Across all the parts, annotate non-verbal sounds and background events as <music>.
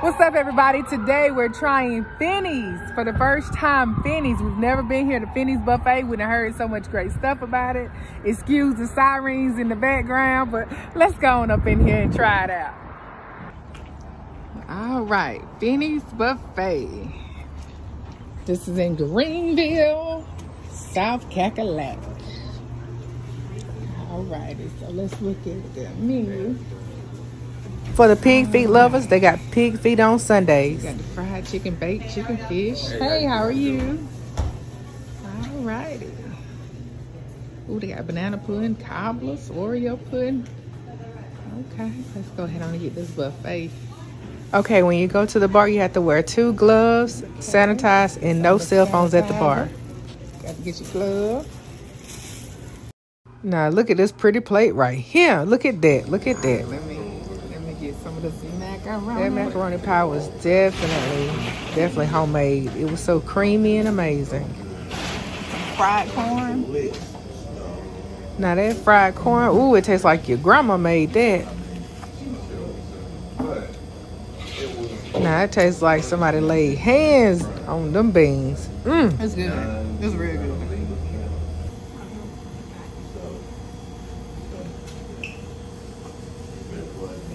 What's up, everybody? Today we're trying Fhinney's for the first time. Fhinney's. We've never been here to Fhinney's buffet. We've heard so much great stuff about it. Excuse the sirens in the background, but let's go on up in here and try it out. All right, Fhinney's buffet. This is in Greenville, South Cackalack. All righty, so let's look at the menu. For the pig feet lovers, they got pig feet on Sundays. Got the fried chicken, baked chicken, fish. Hey, how are you? All righty. Ooh, they got banana pudding, cobblers, Oreo pudding. Okay, let's go ahead and get this buffet. Okay, when you go to the bar, you have to wear two gloves, sanitize, and no cell phones at the bar. Got to get your glove. Now, look at this pretty plate right here. Look at that. Look at that. Let me get some of this macaroni. That macaroni pie was definitely, definitely homemade. It was so creamy and amazing. Fried corn. Now that fried corn, ooh, it tastes like your grandma made that. Now it tastes like somebody laid hands on them beans. Mmm. It's good. It's real good.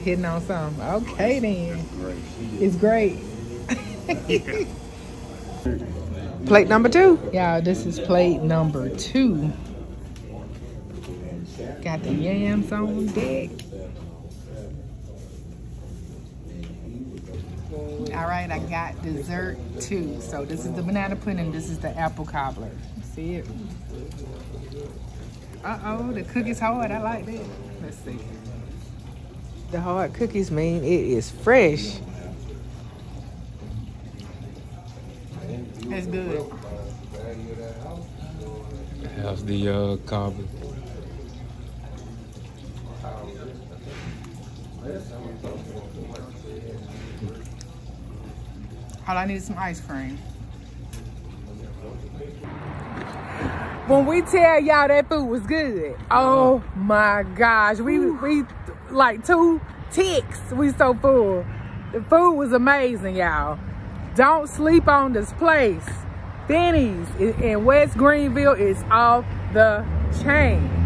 Hitting on something. Okay then. It's great. <laughs> plate number two. Y'all, this is plate number two. Got the yams on deck. All right, I got dessert too. So this is the banana pudding, this is the apple cobbler. See it? Uh-oh, the cookie's hard. I like that. Let's see the hard cookies mean it is fresh. That's good. How's the uh, cobbler? All I need is some ice cream. When we tell y'all that food was good, oh my gosh, we we like two ticks. We so full. The food was amazing, y'all. Don't sleep on this place. Fhinney's in West Greenville is off the chain.